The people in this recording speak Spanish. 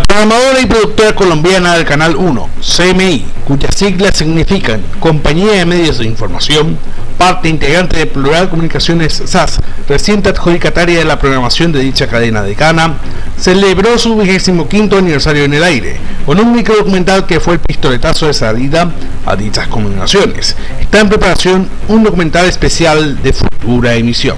La Programadora y productora colombiana del Canal 1, CMI, cuyas siglas significan Compañía de Medios de Información, parte integrante de Plural Comunicaciones SAS, reciente adjudicataria de la programación de dicha cadena de decana, celebró su vigésimo quinto aniversario en el aire, con un microdocumental que fue el pistoletazo de salida a dichas comunicaciones. Está en preparación un documental especial de futura emisión.